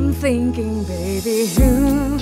I'm thinking, baby, who